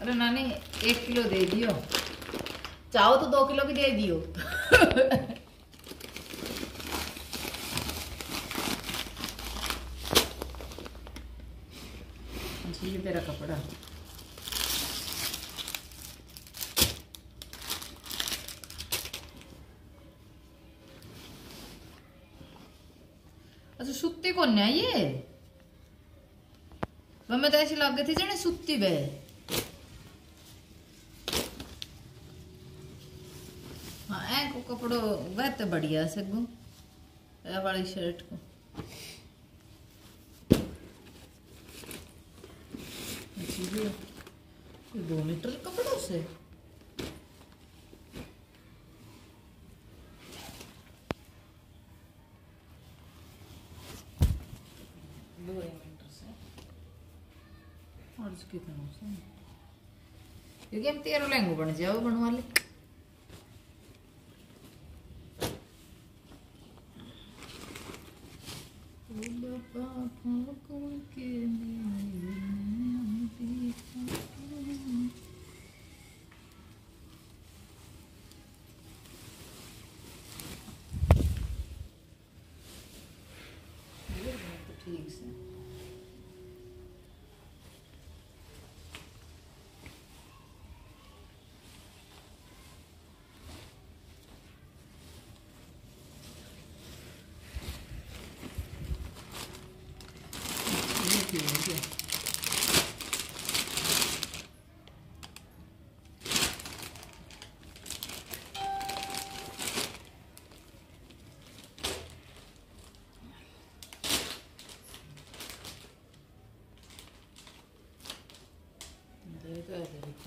अरे नानी, एक किलो दे दियो। चाहो तो दो किलो भी दे दियो। ये तेरा कपड़ा। सुत्ती कौन है ये? मैं तो ऐसी लग गई थी जने सुत्ती बे। हाँ ऐ को कपड़ो, वह तो बढ़िया से गु ए वाली शर्ट को। दो मीटर कपड़ों से? और इसकी तरफ से क्योंकि हम तेरह लहंगो बन जाओ बनवा ले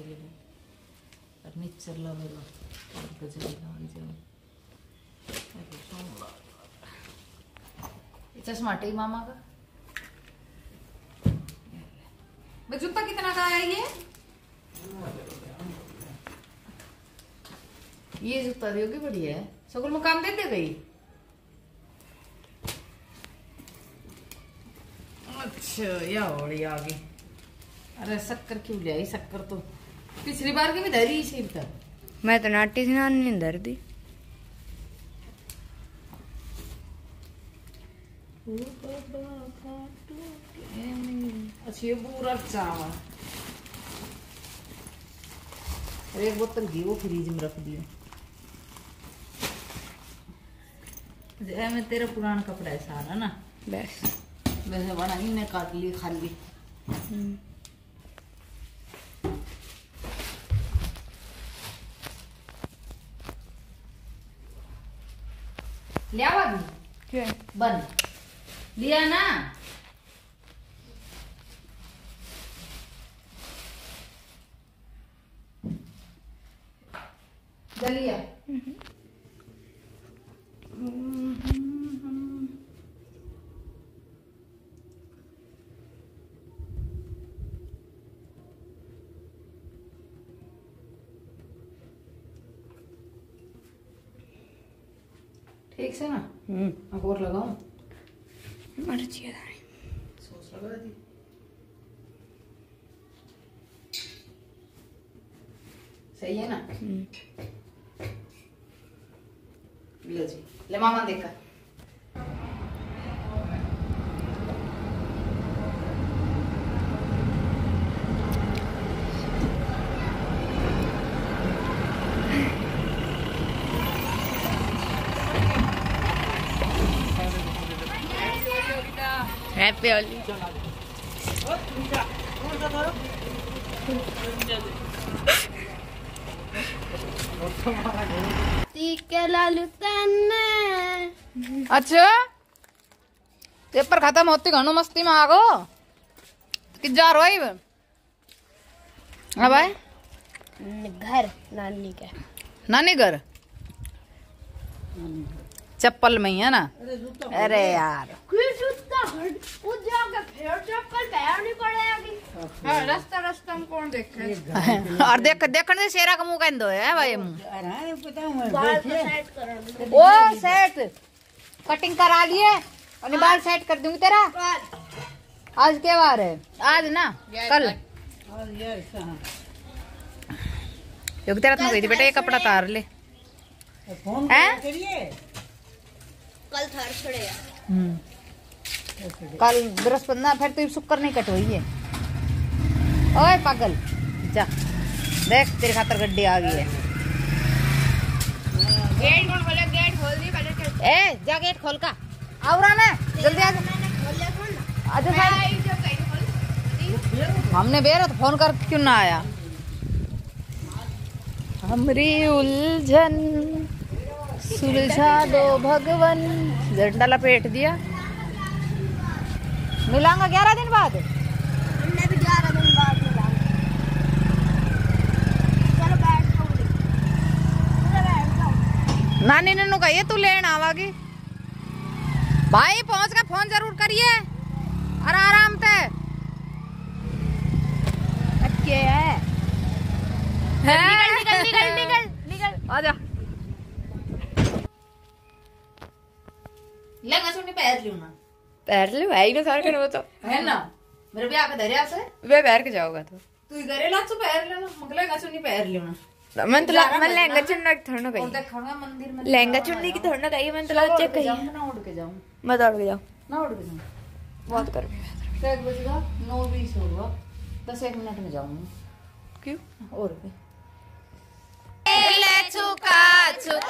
रही है फर्नीचर लगेगा और चश्मा टी मामा का? जूता कितना का आया ये? ये जूता दोगी बढ़िया है। सगुल में काम दे दे गई अच्छा या होड़ी आ गई। अरे शक्कर क्यों ले आई? शक्कर तो पिछली बार की भी धरी इसी तक मैं तो नाटी से नानी नहीं धर दी अच्छा ये पूरा चावल एक बोतल घी वो फ्रीज में रख दियो। तेरा पुराना कपड़ा है सारा ना। बस। वैसे बना इन्हें काट लिए खाली लिया बन लिया ना. जलिया ठीक से ना हम्म अब और लगाऊँ मर्ज़ी है सॉस लगा दी सही है ना लो जी ले मामा देखा हैप्पी होली टीके लालू तन्ने अच्छा? पेपर खत्म होती घणो मस्ती में आगो? कि जा अब अब आए घर नानी के। नानी घर। चप्पल में ही है ना? अरे यार। फिर जूता हट वो जाके फिर चप्पल पहन नहीं पड़ेगी रास्ता रास्ता में कौन देखे? और देख देखने से शेरा का मुँह कहने है भाई। मुँह सेट ओ सेट कटिंग करा लिए और बाल सेट कर दूँगी तेरा। आज के बार है। आज ना? कल। योगिता रात में गई थी बेटा ये कपड़ा तार ले। हैं? कल थर छड़ेगा हम्म। कल बृहस्पति ना फिर तो शुक्र नहीं कटोई है ओए पागल। जा। देख तेरे खातर गड्डी आ गई है। गेट कौन खोले गेट खोल दी पहले ए जा गेट खोल का। आओ ना जल्दी आ जा। खोल लिया कौन ना। आजा साइड। आई जब गई खोल हमने बेरा तो फ़ोन कर क्यों ना आया? हमरी उलझन। सुलझा दो भगवन। झंडा लपेट दिया। मिलांगा ग्यारह दिन बाद? नानी ने कहिए तू लेन आवागी? भाई पहुँच का फ़ोन ज़रूर करिए। और आराम से। है। निकल निकल निकल निकल आजा पैर लियो ना। पैर ले भाई ना सारे वो तो। है ना? मेरे ब्याह के धैर्य से वे पैर के जाओगा तो। तू ही करे लाच पैर लेना मगले का सुनी पैर लेना मन तो मैं लहंगा चुनना की थोड़ा कही। देखांगा मंदिर में। लहंगा चुनने की थोड़ा कही मैं तो के कही। ना उड़ के जाऊँ। मैं दौड़ के जाऊँ। ना उड़ के जाऊँ। बहुत कर तो एक बजेगा नौ बीस होगा दस एक मिनट में जाऊँगी। क्यों? और भी। चुका चुक